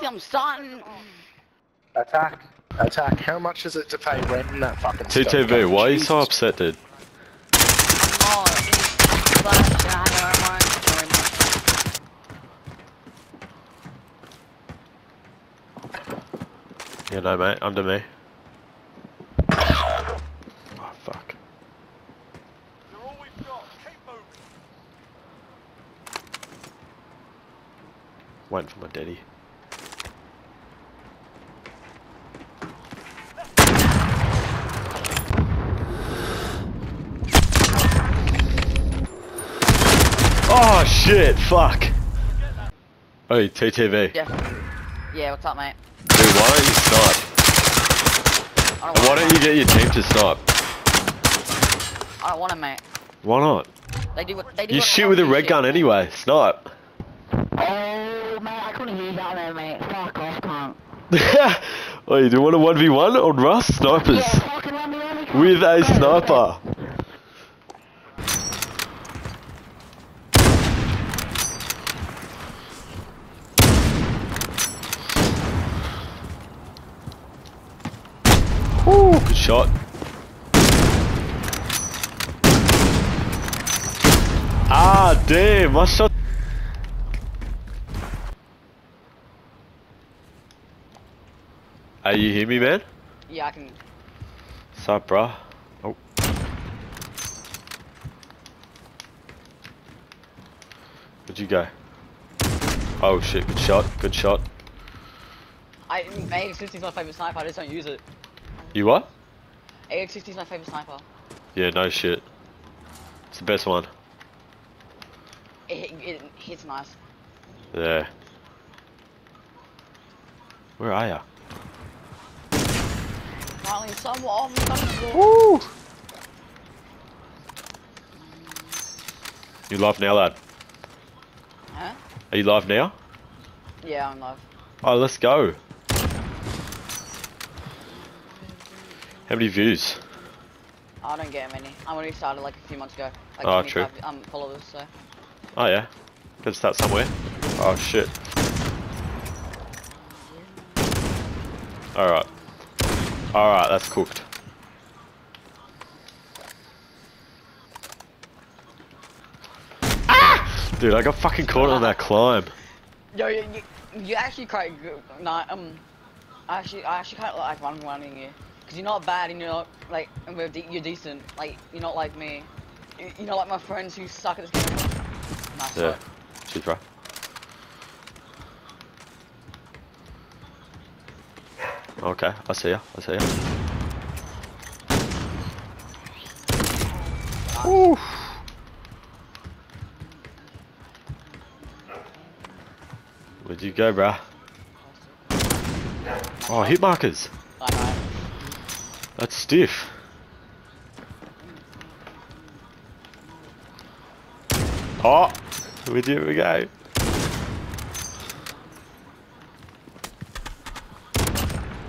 I can't do anything. I'm starting. Oh. Attack. Attack. How much is it to pay rent in that fucking stuff? TTV, why are you so upset, dude? Oh, it's but I don't mind very much. Yeah, no, mate, under me. Oh, fuck. You're all we've got. Keep moving. Waiting for my daddy. Oh shit, fuck. Hey, TTV. Yeah. Yeah, what's up, mate? Dude, why don't you snipe? I don't why don't you get your team to snipe? I don't want him, mate. Why not? They do what they do. You what shoot with a red shoot. gun anyway, snipe. Oh, mate, I couldn't hear that there, mate. Fuck off, cunt. Wait, do you want a 1v1 on Rust? Snipers. Yeah, fucking let me on the With a sniper. Ooh, good shot. Ah, damn, my shot. Are you hear me, man? Yeah, I can. What's up, bruh? Oh. Where'd you go? Oh shit, good shot, good shot. I AX-50 is my favorite sniper. I just don't use it. You what? AX-50 is my favorite sniper. Yeah, no shit. It's the best one. It, it, it hits nice. Yeah. Where are ya? Finally, somewhat of me. Woo! You live now, lad? Huh? Are you live now? Yeah, I'm live. Oh, let's go. How many views? I don't get many. I only started like a few months ago. Like Oh, 25, Um, followers, so. Oh yeah. Gotta start somewhere. Oh shit. Alright. Alright, that's cooked. Ah! Dude, I got fucking caught on that climb. Yo, you, you, you actually quite good. Nah, um, I actually, I actually quite like run running you, cause you're not bad and you're not like, and we're de you're decent. Like, you're not like me. You- You're not like my friends who suck at this game. Nice Yeah. shot. Cheers, bro. Okay, I see ya. I see ya. Oof. Where'd you go, bruh? Oh, hit markers. That's stiff. Oh, where'd you go?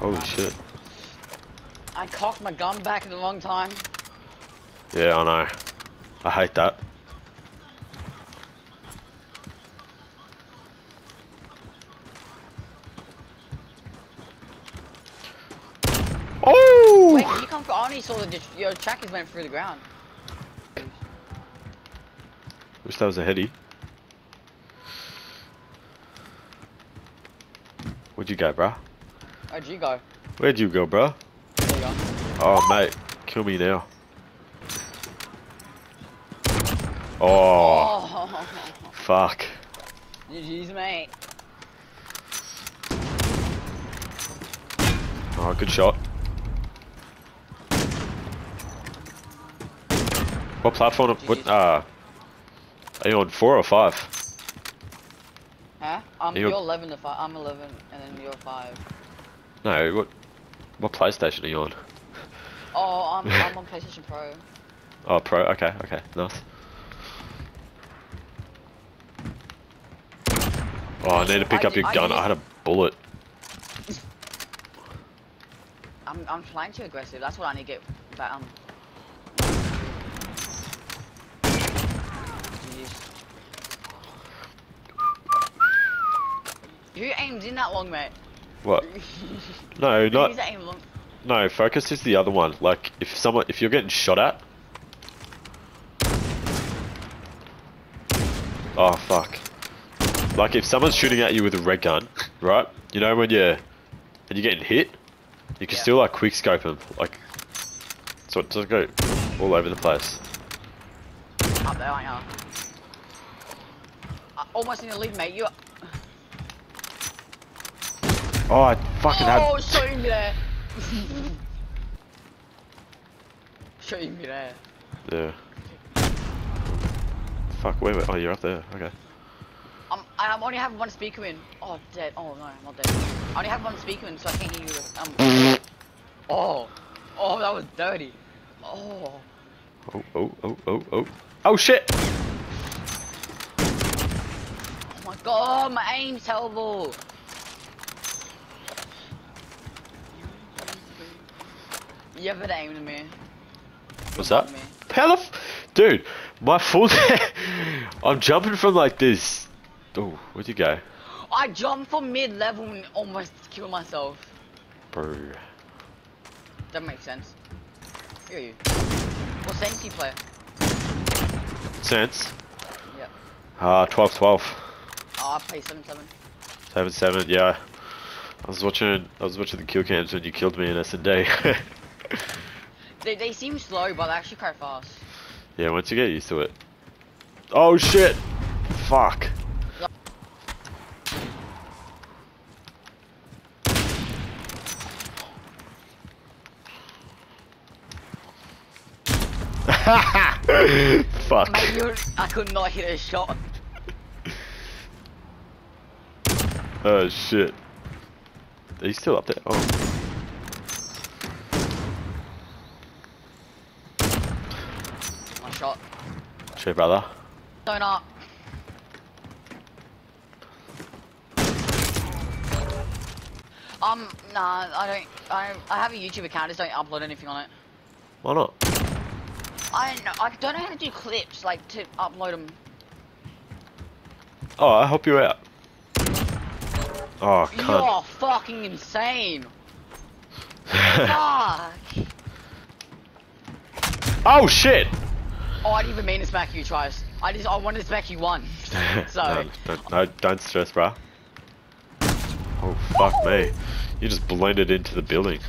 Holy shit. I cocked my gun back at the wrong time. Yeah, I know. I hate that. Oh! Wait, can you come for? I only saw that your went through the ground. Wish that was a heady. Where'd you go, bruh? Where'd you go? Where'd you go, bruh? There you go. Oh, mate. Kill me now. Oh, Oh, fuck. GG's, mate. Oh, good shot. What platform? What? Uh, are you on four or five? Huh? Um, You- you're 11 to 5. I'm 11, and then you're 5. No. What? What PlayStation are you on? Oh, I'm, I'm on PlayStation Pro. Oh, Pro. Okay. Okay. Nice. Oh, I need to pick I up your I gun. I had a bullet. I'm, I'm playing too aggressive. That's what I need to get back. Um. GG's. Who aimed in that long, mate. What? No, not He's aim long. no. Focus is the other one. Like if someone, if you're getting shot at. Oh fuck! Like if someone's shooting at you with a red gun, right? You know when you're and you're getting hit, you can Yeah. still like quick scope them. Like so it doesn't go all over the place. Up there, aren't you? I almost in the lead, mate. You. Oh, I fucking oh, had. shooting me there. shooting me there. Yeah. Fuck, wait, wait. Oh, you're up there. Okay. Um, I I'm only have one speaker in. Oh, dead. Oh no, I'm not dead. I only have one speaker in, so I can't hear you. Um. oh. Oh, that was dirty. Oh. Oh, oh, oh, oh, oh. Oh shit! Oh my god, my aim's terrible. You ever aimed at me? What's that? Me. How the f- Dude, my full. I'm jumping from like this. Oh, where'd you go? I jumped from mid level and almost killed myself. Bro. That makes sense. Who are you? What sense do you play? Sense? Yep. Ah, 12 12. Oh, I play 7 7. 7 7, yeah. I was watching I was watching the kill cams when you killed me in S and D. They, they seem slow, but they're actually quite fast. yeah, once you get used to it. Oh shit! Fuck. Fuck. Mate, you I could not hit a shot. Oh shit. Are you still up there? Oh. My shot. Shit, brother. Don't up. Um, nah, I don't. I I have a YouTube account. I just don't upload anything on it. Why not? I know. I don't know how to do clips, like to upload them. Oh, I'll help you out. Oh, cunt. You're fucking insane. Fuck. oh shit! Oh, I didn't even mean to smack you twice. I just I wanted to smack you once. So no, don't, no, don't stress, bruh. Oh, fuck me. You just blended into the building.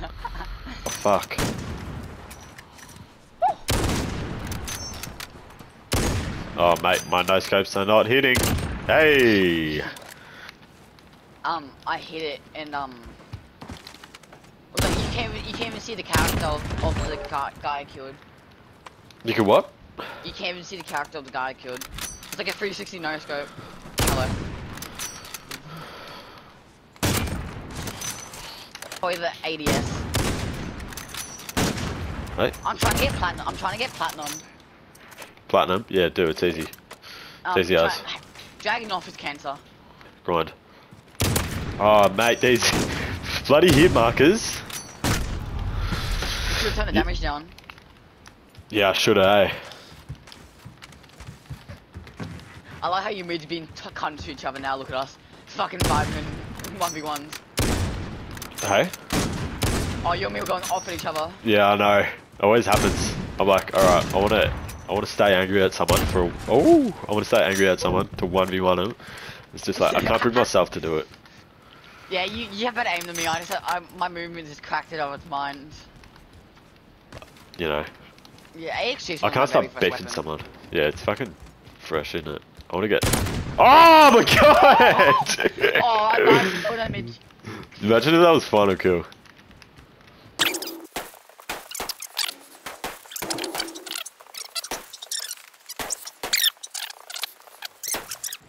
Oh, fuck. Oh, mate, my no scopes are not hitting. Hey! um, I hit it and um. Like you can't even, you can't even see the character of, of the guy, guy I killed. You can what? You can't even see the character of the guy I killed. It's like a 360 no scope. Hello. Probably the ADS. Hey, I'm trying to get platinum. I'm trying to get platinum. platinum? Yeah, do, it's easy. Um, Easy as. Dragging off is cancer. Grind. Oh, mate, these bloody hit markers. Should turn the damage down. Yeah, should I? I like how you moved being t- cut to each other now. Look at us. Fucking fighting in 1v1s. Hey? Oh, you and me were going off at each other. Yeah, I know. It always happens. I'm like, alright, I wanna I wanna stay angry at someone for oh I wanna stay angry at someone to one v one them. It's just like I can't bring myself to do it. Yeah, you, you have better aim than me. I just, I, my movement just cracked it over its mind. You know. Yeah, is I can't stop beefing someone. Yeah, it's fucking fresh, isn't it? I wanna get Oh my god! Oh, I like oh, damage. Imagine if that was final kill.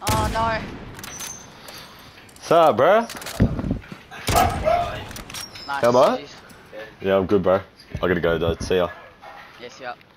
Oh no. What's up, bro? Nice. Come on. jeez. Yeah, I'm good, bro. I gotta go though. See ya. Yes, yeah.